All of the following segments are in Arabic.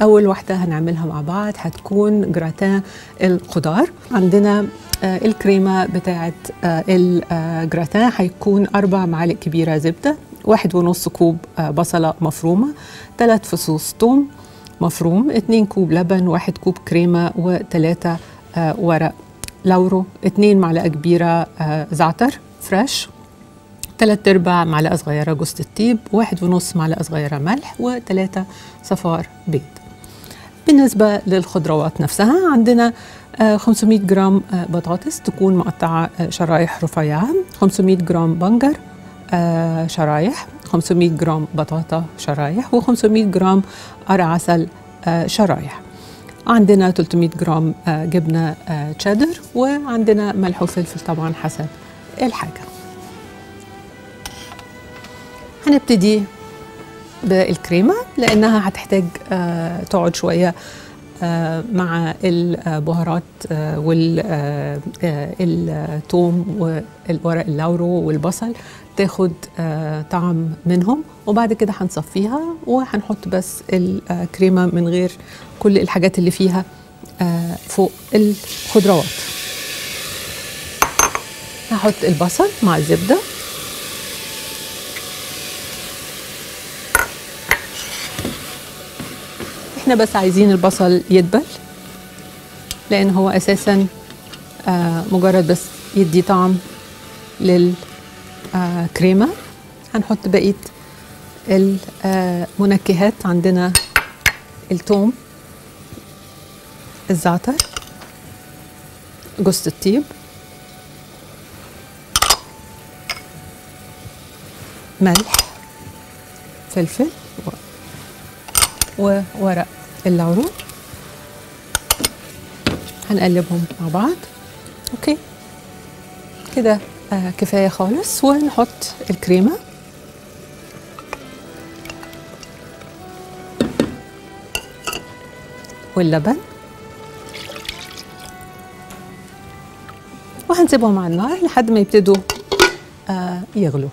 أول واحدة هنعملها مع بعض هتكون جراتان الخضار. عندنا آه، الكريمة بتاعة آه، الجراتان هيكون أربع معالق كبيرة زبدة واحد ونص كوب آه، بصلة مفرومة ثلاث فصوص ثوم مفروم اتنين كوب لبن واحد كوب كريمة وثلاثة ورق لورو اتنين معلقة كبيرة زعتر fresh تلات أرباع معلقة صغيرة جوز الطيب واحد ونص معلقة صغيرة ملح وثلاثة صفار بيض. بالنسبة للخضروات نفسها عندنا آه، 500 جرام آه، بطاطس تكون مقطعة آه، شرايح رفيعة 500 جرام بنجر آه، شرايح 500 جرام بطاطا شرايح و500 جرام قرع عسل آه، شرايح. عندنا 300 جرام آه، جبنة آه، تشيدر وعندنا ملح وفلفل طبعا حسب الحاجة. هنبتدي بالكريمة لأنها هتحتاج آه، تقعد شوية آه، مع البهارات والثوم والورق اللورو والبصل تاخد آه، طعم منهم وبعد كده هنصفيها وهنحط بس الكريمة من غير كل الحاجات اللي فيها آه، فوق الخضروات. هحط البصل مع الزبدة. إحنا بس عايزين البصل يدبل لأن هو أساسا آه مجرد بس يدي طعم للكريمه هنحط بقية المنكهات عندنا الثوم الزعتر جوز الطيب ملح فلفل. وورق اللورو هنقلبهم مع بعض. okay. كده آه كفاية خالص. ونحط الكريمة. واللبن. وهنسيبهم على النار لحد ما يبتدوا آه يغلوا.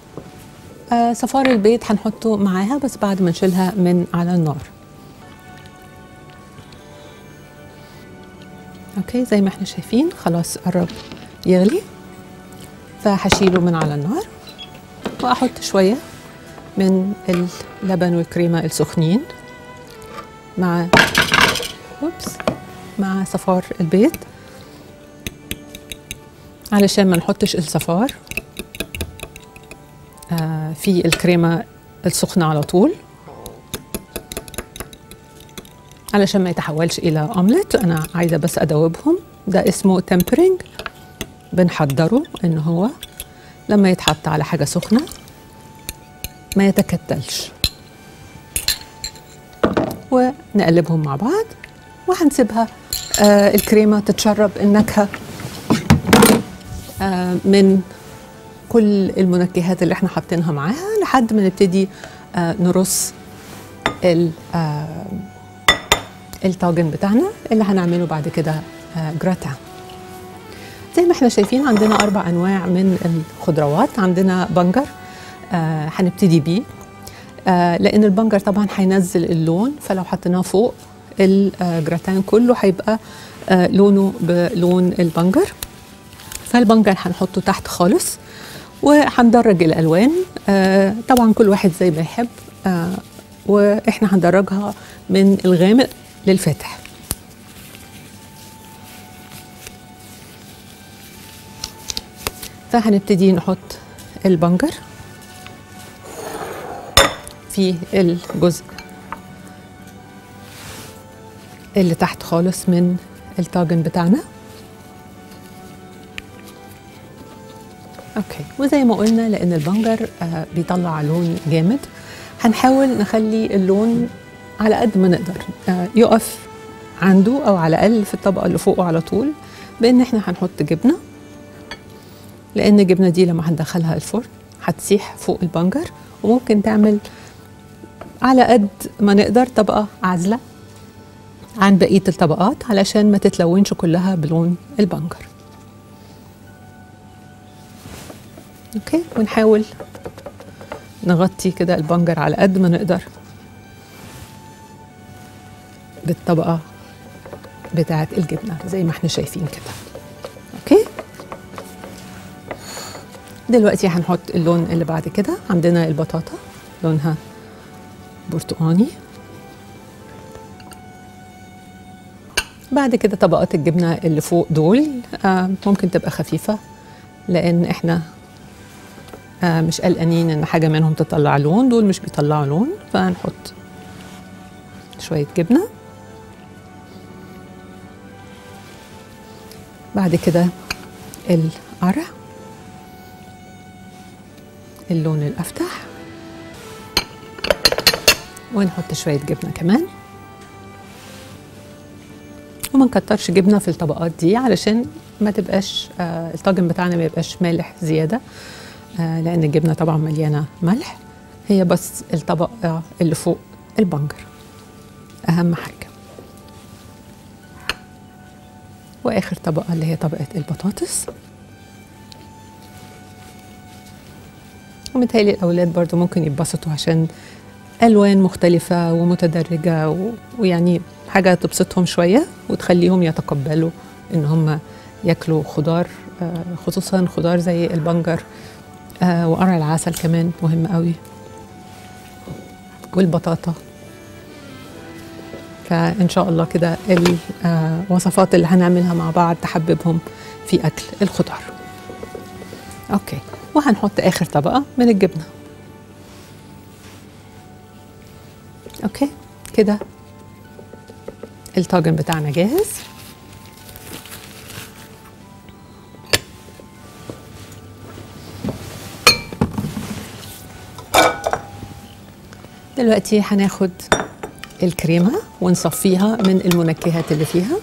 آه صفار البيض هنحطه معاها بس بعد ما نشيلها من على النار. أوكي زي ما إحنا شايفين خلاص قرب يغلي. فهشيله من على النار وأحط شوية من اللبن والكريمة السخنين مع oops مع صفار البيض. علشان ما نحطش الصفار آه في الكريمة السخنة على طول. علشان ما يتحولش إلى اومليت أنا عايزة بس أدوبهم. ده اسمه tempering بنحضره إن هو لما يتحط على حاجة سخنة ما يتكتلش. ونقلبهم مع بعض وهنسيبها. آه الكريمة تتشرب النكهة. آه من كل المنكهات اللي إحنا حاطينها معاها لحد ما نبتدي آه نرص ال آه الطاجن بتاعنا اللي هنعمله بعد كده آه جراتان زي ما إحنا شايفين عندنا أربع أنواع من الخضروات. عندنا بنجر آه هنبتدي بيه. آه لأن البنجر طبعا هينزل اللون فلو حطيناه فوق الجراتان كله هيبقى آه لونه بلون البنجر. فالبنجر هنحطه تحت خالص وهندرج الألوان. آه طبعا كل واحد زي ما يحب. آه وإحنا هندرجها من الغامق. للفاتح. فهنبتدي نحط البنجر في الجزء اللي تحت خالص من الطاجن بتاعنا. أوكي. وزي ما قلنا لأن البنجر آه بيطلع لون جامد. هنحاول نخلي اللون على قد ما نقدر. آه يقف عنده أو على الأقل في الطبقة اللي فوقه على طول بإن إحنا هنحط جبنة لإن الجبنة دي لما هندخلها الفرن هتسيح فوق البنجر وممكن تعمل على قد ما نقدر طبقة عازلة عن بقية الطبقات علشان ما تتلونش كلها بلون البنجر. okay؟ ونحاول نغطي كده البنجر على قد ما نقدر. بالطبقة بتاعة الجبنة زي ما إحنا شايفين كده. okay؟ دلوقتي هنحط اللون اللي بعد كده. عندنا البطاطا لونها برتقاني. بعد كده طبقات الجبنة اللي فوق دول آه ممكن تبقى خفيفة لأن إحنا آه مش قلقانين إن حاجة منهم تطلع لون دول مش بيطلعوا لون فهنحط شوية جبنة. بعد كده القرع اللون الأفتح ونحط شوية جبنة كمان. وما نكترش جبنة في الطبقات دي علشان ما تبقاش آه الطاجن بتاعنا ما يبقاش مالح زيادة آه لأن الجبنة طبعا مليانة ملح. هي بس الطبقة اللي فوق البنجر. أهم حاجة. وآخر طبقة اللي هي طبقة البطاطس. ومتهيألي الأولاد برضو ممكن يتبسطوا عشان ألوان مختلفة ومتدرجة و... ويعني حاجة تبسطهم شوية وتخليهم يتقبلوا إن هم ياكلوا خضار آه، خصوصا خضار زي البنجر آه، وقرع العسل كمان مهم قوي. والبطاطا. فإن شاء الله كده الوصفات اللي هنعملها مع بعض تحببهم في أكل الخضار. okay. وهنحط آخر طبقة من الجبنة. okay. كده الطاجن بتاعنا جاهز. دلوقتي هناخد الكريمة ونصفيها من المنكهات اللي فيها.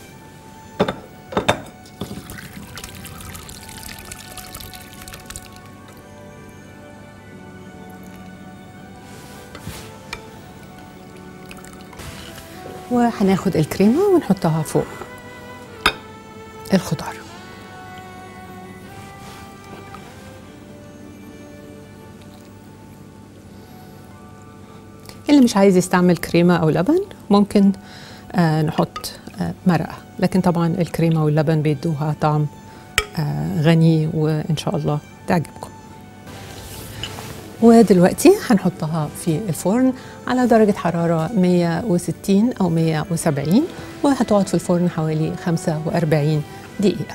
وهناخد الكريمة ونحطها فوق الخضار. اللي مش عايز يستعمل كريمة أو لبن ممكن آه نحط آه مرقة. لكن طبعا الكريمة واللبن بيدوها طعم آه غني وإن شاء الله تعجبكم. ودلوقتي هنحطها في الفرن على درجة حرارة 160 أو 170 وهتقعد في الفرن حوالي 45 دقيقة.